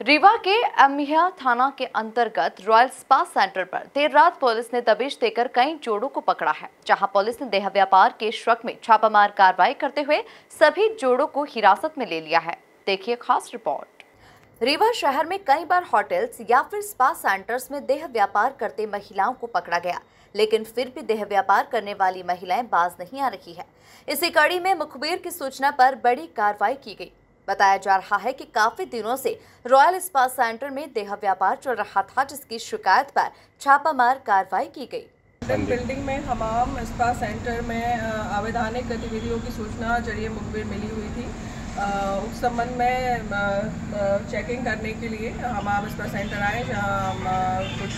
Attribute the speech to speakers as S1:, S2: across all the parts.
S1: रीवा के अमिया थाना के अंतर्गत रॉयल स्पा सेंटर पर देर रात पुलिस ने दबिश देकर कई जोड़ों को पकड़ा है, जहाँ पुलिस ने देह व्यापार के शक में छापामार कार्रवाई करते हुए सभी जोड़ों को हिरासत में ले लिया है। देखिए खास रिपोर्ट। रीवा शहर में कई बार होटल्स या फिर स्पा सेंटर्स में देह व्यापार करते महिलाओं को पकड़ा गया, लेकिन फिर भी देह व्यापार करने वाली महिलाएँ बाज नहीं आ रही है। इसी कड़ी में मुखबिर की सूचना पर बड़ी कार्रवाई की गई। बताया जा रहा है कि काफ़ी दिनों से रॉयल स्पा सेंटर में देह व्यापार चल रहा था, जिसकी शिकायत पर छापामार कार्रवाई की गई।
S2: बिल्डिंग में हमाम स्पा सेंटर में अवैधानिक गतिविधियों की सूचना ज़रिए मुखबिर मिली हुई थी। उस संबंध में चेकिंग करने के लिए हमाम स्पा सेंटर आए, जहाँ कुछ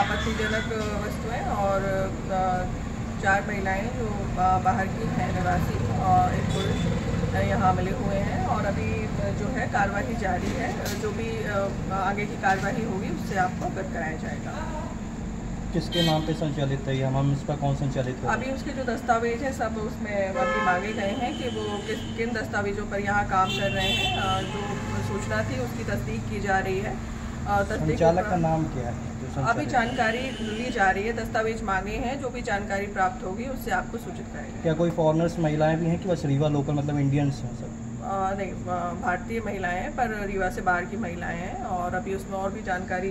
S2: आपत्तिजनक वस्तुएँ और चार महिलाएँ जो बाहर की हैं निवासी, और एक पुरुष यहाँ मिले हुए हैं और अभी जो है कार्रवाई जारी है। जो भी आगे की कार्रवाई होगी उससे आपको अवगत कराया जाएगा।
S3: किसके नाम पे संचालित है? हम इस पर कौन संचालित है?
S2: अभी उसके जो दस्तावेज़ हैं सब उसमें अभी मांगे गए हैं कि वो किस किन दस्तावेजों पर यहाँ काम कर रहे हैं। जो सूचना थी उसकी तस्दीक की जा रही है।
S3: संचालक का नाम क्या है?
S2: अभी जानकारी ली जा रही है दस्तावेज़ मांगे हैं जो भी जानकारी प्राप्त होगी उससे आपको सूचित करेंगे।
S3: क्या कोई फॉरनर्स महिलाएँ भी हैं कि बस रीवा लोकल मतलब इंडियंस हैं सब?
S2: नहीं भारतीय महिलाएँ हैं पर रीवा से बाहर की महिलाएँ हैं और अभी उसमें और भी जानकारी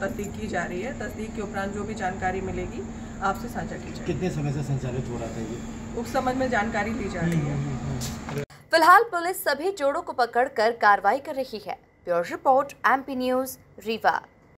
S2: तस्दीक की जा रही है। तस्दीक के उपरांत जो भी जानकारी मिलेगी आपसे साझा की जाएगी।
S3: कितने समय से संचालित हो रहा था ये?
S2: उस संबंध में जानकारी ली जा रही है। हम्म, हम्म,
S1: हम्म, फ़िलहाल पुलिस सभी जोड़ों को पकड़कर कार्रवाई कर रही है। Bureau report MP news Rewa.